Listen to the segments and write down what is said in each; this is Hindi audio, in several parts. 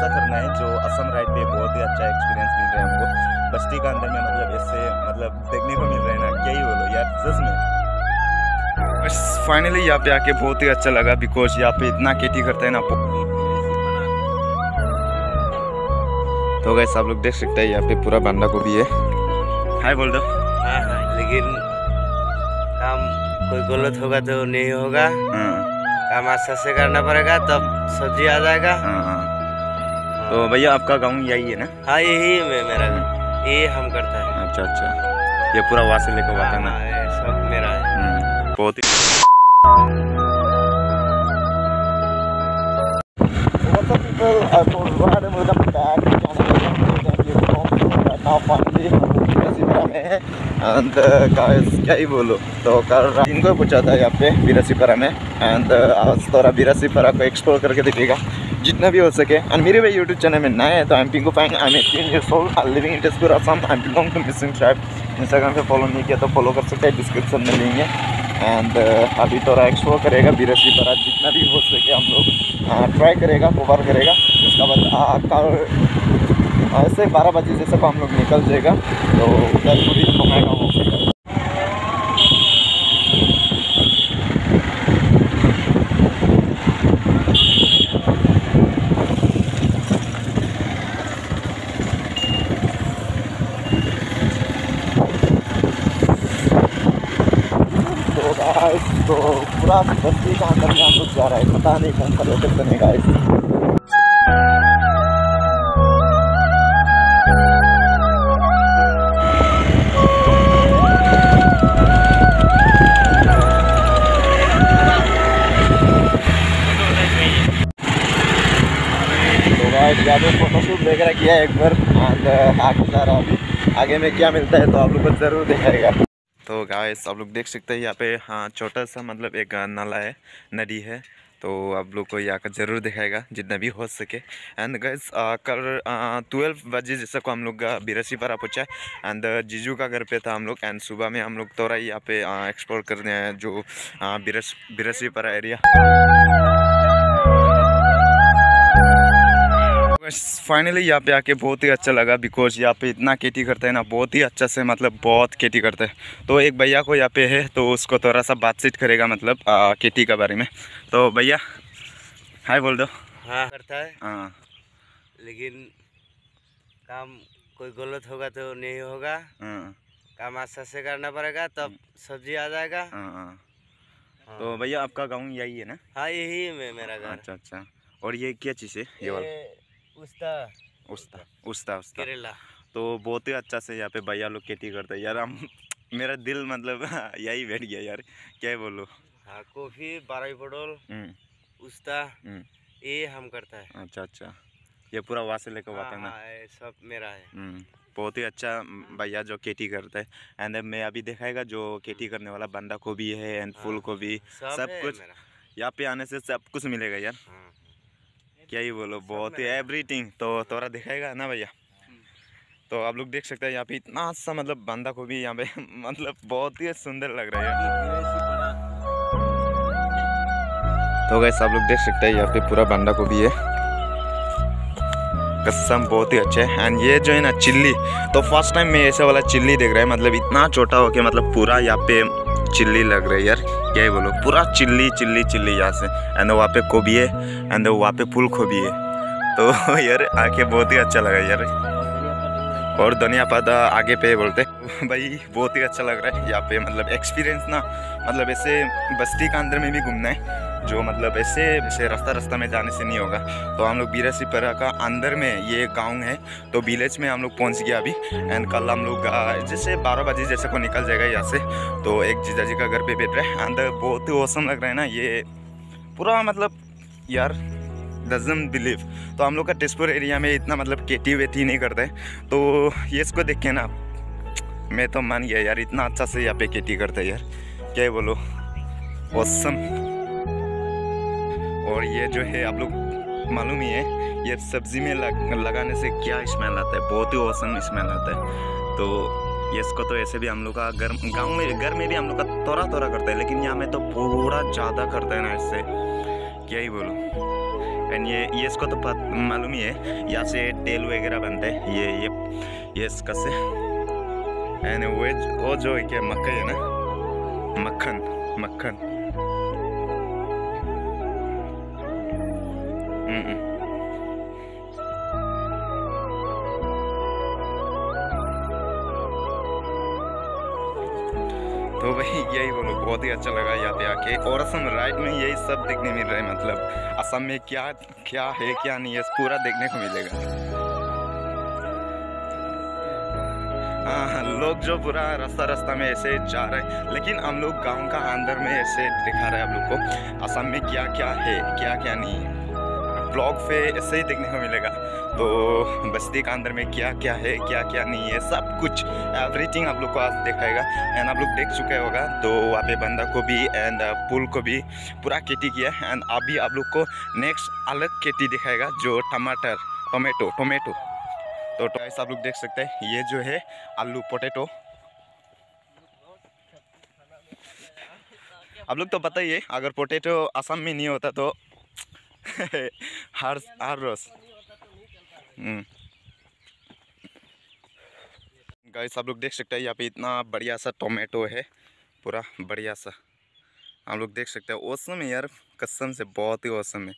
ऐसा करना है जो असम राइड पे बहुत ही अच्छा एक्सपीरियंस मिल रहा है हमको। बस्ती का अंदर में मतलब ऐसे मतलब देखने को मिल रहा है ना क्या ही बोलो यार सच में। फाइनली यहाँ पे आके बहुत ही अच्छा लगा बिकॉज़ यहाँ पे इतना खेती करते हैं ना तो गैस आप लोग देख सकते हैं यहाँ पे पूरा बंदा गोभी है। हाय बोल दो। हाँ हाँ लेकिन काम कोई गलत होगा तो नहीं होगा। हाँ। काम अच्छा से करना पड़ेगा तब सब्ज़ी आ जाएगा। हाँ हाँ। तो भैया आपका गाँव यही है ना? हाँ यही है मेरा ये हम करता है। अच्छा अच्छा। ये पूरा वहाँ से लेकर हुआ था ना? हाँ, सब मेरा है। हम्म, बहुत ही What's up, people? Rod and welcome back to and guys क्या ही बोलो? तो कल रात दिन को पूछा था यहाँ पे बिरासीपरा में। एंड आज थोड़ा बिरासीपरा को एक्सप्लोर करके देखिएगा जितना भी हो सके। एंड मेरे भाई यूट्यूब चैनल में नए हैं तो am Pinku fine I am eighteen years old I living in Tezpur Assam I belong to Mising tribe Instagram पे फॉलो नहीं किया तो फॉलो कर सकते हैं डिस्क्रिप्शन में लेंगे एंड अभी थोड़ा एक्सप्लोर करेगा बिरासीपरा जितना भी हो सके हम लोग। ट्राई करेगा कवर करेगा। उसके बाद ऐसे बारह बजे जैसे हम लोग निकल जाएगा तो उधर पूरी घुमाएगा वो। तो तो पूरा बस्ती का अंदर में हम लोग जा रहा है। पता नहीं कौन सा लोकेशन है गाइस गाइस ज़्यादा फोटोशूट वगैरह किया एक बार? एंड आगे जा रहा अभी। आगे में क्या मिलता है तो आप लोग को ज़रूर दिखाएगा। तो गाइस आप लोग देख सकते हैं यहाँ पे हाँ छोटा सा मतलब एक नाला है, नदी है। तो आप लोग को यहाँ का ज़रूर दिखाएगा, जितना भी हो सके। एंड गाइस कल ट्वेल्व बजे जैसा को हम लोग बिरसी पर पहुँचा एंड जीजू का घर पे था हम लोग। एंड सुबह में हम लोग थोड़ा यहाँ पे एक्सप्लोर करने हैं, जो बिरस, बिरसी पर एरिया। फाइनली यहाँ पे आके बहुत ही अच्छा लगा बिकॉज़ यहाँ पे इतना खेती करते हैं ना बहुत ही अच्छा से मतलब बहुत खेती करते हैं। तो एक भैया को यहाँ पे है तो उसको थोड़ा सा बातचीत करेगा मतलब खेती के बारे में। तो भैया हाय बोल दो। हाँ करता है। हाँ। लेकिन काम कोई गलत होगा तो नहीं होगा। हाँ। काम अच्छा से करना पड़ेगा तब सब्ज़ी आ जाएगा। हाँ हाँ। हाँ। तो भैया आपका गाँव यही है ना? हाँ यही है मेरा घर। अच्छा अच्छा। और ये क्या चीज़ है ये वाला? ये उस्ता। उस्ता उस्ता उस्ता। केरला। तो बहुत ही अच्छा से यहाँ पे भैया लोग खेती करते हैं। यार हम मेरा दिल मतलब यही बैठ गया यार। क्या बोलो? हाँ कॉफ़ी बारह पटोल हम्म। उस्ता हम्म। ये हम करता है। अच्छा अच्छा। ये पूरा वहाँ से लेकर हाँ, आता है ना? हाँ, सब मेरा है। हम्म, बहुत ही अच्छा भैया जो खेती करता है। एंड मैं अभी देखाएगा जो खेती करने वाला बंदा को भी है एंड फूल हाँ, को भी। सब, सब कुछ यहाँ पे आने से सब कुछ मिलेगा यार। हाँ। क्या ही बोलो बहुत ही एवरीथिंग तो थोड़ा दिखाएगा ना भैया? तो आप लोग देख सकते हैं यहाँ पे इतना अच्छा मतलब बंदा को भी यहाँ पे मतलब बहुत ही सुंदर लग रहा है। तो गैस आप लोग देख सकते हैं यहाँ पे पूरा बंदा को भी है। कसम बहुत ही अच्छा है। एंड ये जो है ना चिल्ली तो फ़र्स्ट टाइम मैं ऐसा वाला चिल्ली देख रहा है मतलब इतना छोटा हो के मतलब पूरा यहाँ पे चिल्ली लग रहा है यार। क्या ही बोलो, पूरा चिल्ली चिल्ली चिल्ली यहाँ से। एंड वहाँ पे कोबी है एंड वहाँ पे फूल खोबी है तो यार आके बहुत ही अच्छा लगा यार। और धनिया पत्ता आगे पे बोलते भाई, बहुत ही अच्छा लग रहा है यहाँ पे। मतलब एक्सपीरियंस ना मतलब ऐसे बस्ती का अंदर में भी घूमना है, जो मतलब ऐसे ऐसे रास्ता रास्ता में जाने से नहीं होगा। तो हम लोग बीरासीपरा का अंदर में ये गाँव है तो विलेज में हम लोग पहुँच गया अभी। एंड कल हम लोग जैसे बारह बजे जैसे को निकल जाएगा यहाँ से। तो एक जीजा जी का घर पे बैठ रहे हैं। अंदर बहुत ही औसम लग रहा है ना ये। पूरा मतलब यार डजन बिलीव तो हम लोग का तेजपुर एरिया में इतना मतलब खेती वेटी नहीं करते। तो ये इसको देख के ना मैं तो मान गया यार इतना अच्छा से यहाँ पे खेती करते हैं यार। क्या ही बोलो? औसम और ये जो है आप लोग मालूम ही है ये सब्ज़ी में लग, लगाने से क्या स्मेल आता है? बहुत ही औसम स्मेल आता है। तो ये इसको तो ऐसे भी हम लोग का घर गाँव में घर में भी हम लोग का थोड़ा थोड़ा करता है लेकिन यहाँ में तो पूरा ज़्यादा करता है ना इससे। क्या ही बोलो? एंड ये ये इसको तो मालूम ही है यहाँ से तेल वगैरह बनता है ये ये ये इसका से। वो जो है क्या मक्का है ना मक्खन मक्खन। तो भाई यही बोलो, बहुत ही अच्छा लगा यहाँ पे आके। और असम राइड में यही सब देखने मिल रहा है मतलब। असम में क्या क्या है, क्या नहीं है, पूरा देखने को मिलेगा। लोग जो पूरा रास्ता रास्ता में ऐसे जा रहे हैं, लेकिन हम लोग गाँव का अंदर में ऐसे दिखा रहे हैं आप लोग को असम में क्या क्या है, क्या क्या नहीं है। ब्लॉग पे ऐसे ही देखने को मिलेगा। तो बस्ती का अंदर में क्या क्या है, क्या क्या नहीं है, सब कुछ एवरीथिंग आप लोग को आज दिखाएगा। एंड आप लोग देख चुके होगा तो वहाँ पे बंदा को भी एंड पुल को भी पूरा खेती किया। एंड अभी आप लोग को नेक्स्ट अलग खेती दिखाएगा, जो टमाटर, टोमेटो टोमेटो। तो ऐसा आप लोग देख सकते हैं, ये जो है आलू पोटैटो आप लोग तो है अगर पोटैटो असम में नहीं होता तो हर हर रोज। गाइस आप लोग देख सकते हैं, यहाँ पे इतना बढ़िया सा टोमेटो है, पूरा बढ़िया सा। आप लोग देख सकते हैं औसम है यार, कसम से बहुत ही औसम है।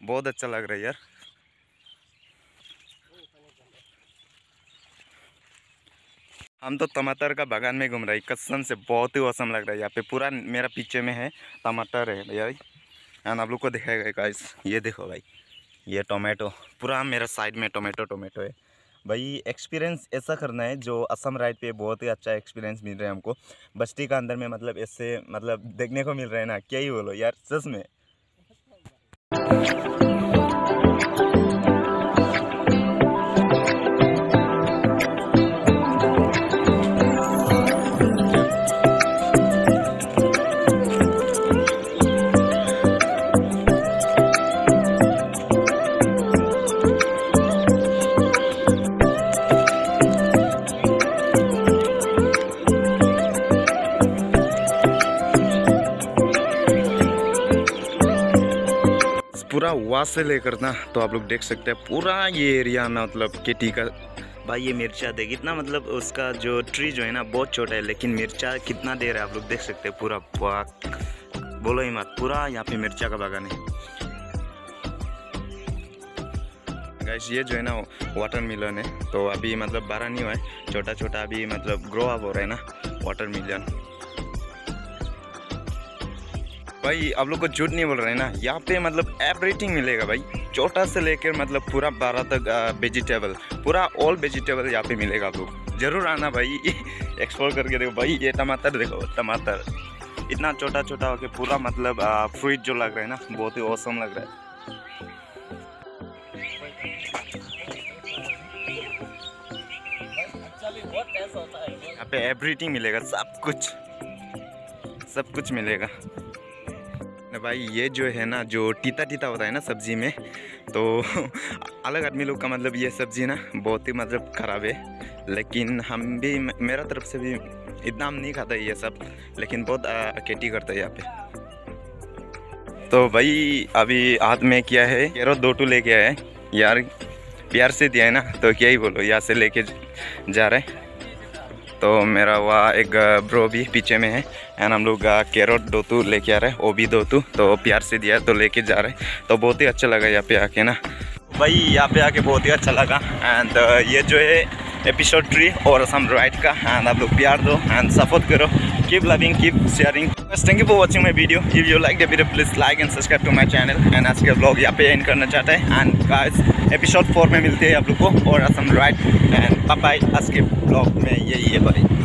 बहुत अच्छा लग रहा है यार। हम तो टमाटर का बागान में घूम रहे हैं। कसम से बहुत ही औसम लग रहा है। यहाँ पे पूरा मेरा पीछे में है, टमाटर है। भैया एंड आप लोग को दिखाएगा गाइस ये देखो भाई, ये टोमेटो पूरा मेरा साइड में टोमेटो टोमेटो है। भाई एक्सपीरियंस ऐसा करना है जो असम राइड पे बहुत ही अच्छा एक्सपीरियंस मिल रहा है हमको। बस्ती का अंदर में मतलब ऐसे मतलब देखने को मिल रहा है ना? क्या ही बोलो यार, सच में। पूरा वहाँ से लेकर ना तो आप लोग देख सकते हैं पूरा ये एरिया ना मतलब खेती का। भाई, ये मिर्चा देख, इतना मतलब उसका जो ट्री जो है ना, बहुत छोटा है, लेकिन मिर्चा कितना दे रहा है आप लोग देख सकते हैं, पूरा पाक बोलो ही मत, पूरा यहाँ पे मिर्चा का बागान है। गैस ये जो है ना वाटर मिलन है तो अभी मतलब बारह नहीं हुआ है छोटा छोटा अभी मतलब ग्रो अप हो रहा है ना वाटर मिलन भाई, आप लोग को झूठ नहीं बोल रहे हैं ना? यहाँ पे मतलब एवरीथिंग मिलेगा भाई। छोटा से लेकर मतलब पूरा बारह तक वेजिटेबल पूरा ऑल वेजिटेबल यहाँ पे मिलेगा आप लोग। ज़रूर आना भाई। एक्सप्लोर करके देखो भाई, ये टमाटर देखो, टमाटर। इतना छोटा छोटा होके पूरा मतलब फ्रूट जो लग रहा है ना, बहुत ही औसम लग रहा है। यहाँ पे एवरीथिंग मिलेगा, सब कुछ। सब कुछ मिलेगा। भाई, ये जो है ना, जो टीता टीता होता है ना सब्ज़ी में तो अलग आदमी लोग का मतलब ये सब्ज़ी ना बहुत ही मतलब ख़राब है। लेकिन हम भी, मेरा तरफ़ से भी इतना हम नहीं खाता ये सब, लेकिन बहुत खेती करता है यहाँ पे। तो भाई, अभी हाथ में क्या है? केरो दो टू लेके आया है। यार, प्यार से दिया है ना तो क्या ही बोलो, यहाँ से लेके जा रहे हैं। तो मेरा वहाँ एक ब्रो भी पीछे में है। एंड हम लोग कैरोट दो तू लेके आ रहे हैं वो भी दो तू तो प्यार से दिया तो लेके जा रहे हैं। तो बहुत ही अच्छा लगा यहाँ पे आके ना। भाई, यहाँ पे आके बहुत ही अच्छा लगा। एंड ये जो है एपिसोड थ्री और असम राइट का। एंड आप लोग प्यार दो एंड सपोर्ट करो। Keep loving keep sharing thank you for watching my video if you like the video please like and subscribe to my channel and आज के ब्लॉग यहाँ पे एंड करना चाहते हैं। एंड एपिसोड फोर में मिलते हैं आप लोग को और असम राइट एंड बाय आज के ब्लॉग में यही है भाई